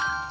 you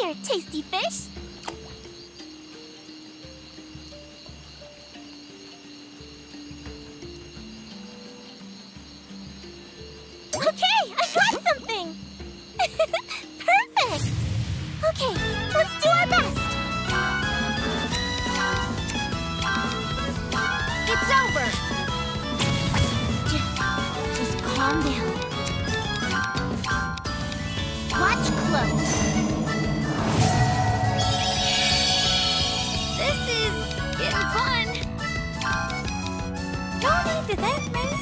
here, tasty fish. Okay, I got something! Perfect! Okay, let's do our best! It's over! Just, just calm down. Getting fun. No need to thank me.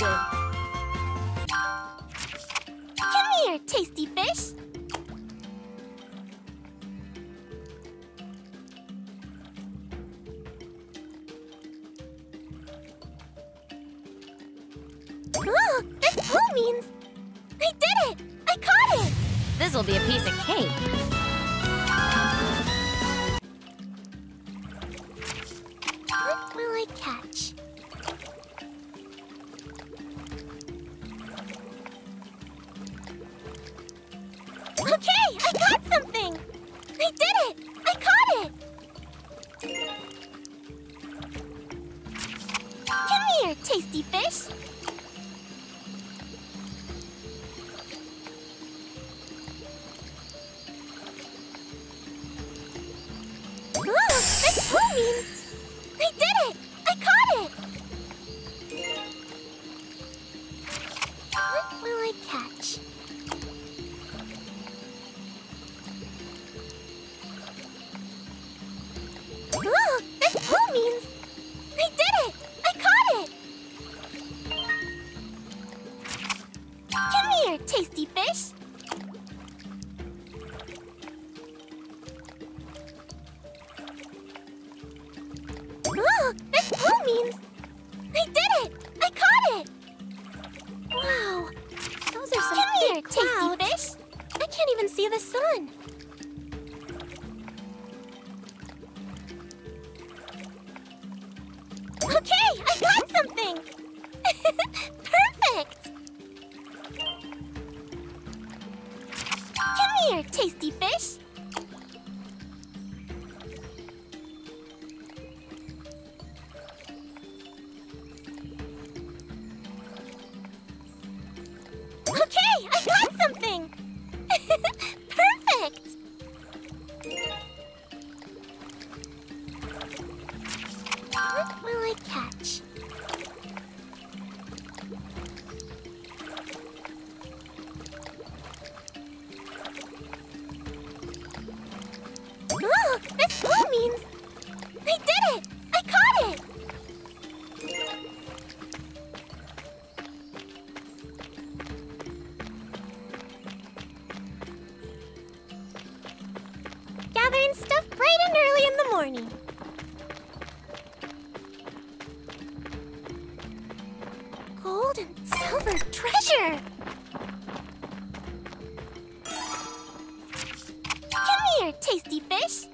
Come here, tasty fish. Oh, this blue means I did it! I caught it! This'll be a piece of cake. Here, tasty fish! Oh, means I did it! I caught it! What will I catch? Blue means I did it! I caught it! Wow, those are some Come here, tasty fish! I can't even see the sun. Okay, I got something! Perfect! Come here, tasty fish! Okay, I got something! Perfect! What will I catch? Morning. Gold and silver treasure! Come here, tasty fish!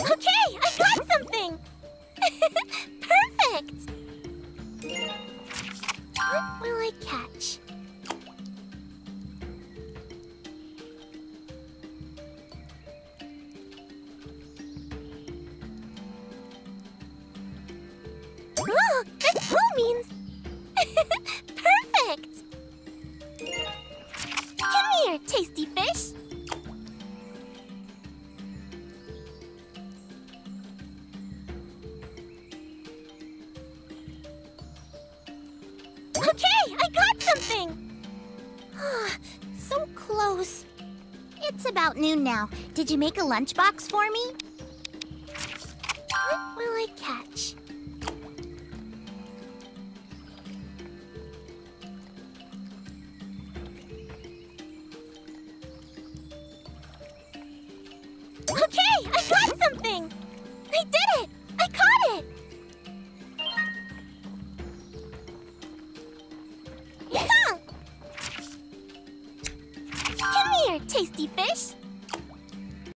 Okay, I got something! Perfect! What will I catch? Means perfect! Come here, tasty fish! Okay, I got something! Ah, so close. It's about noon now. Did you make a lunchbox for me? Got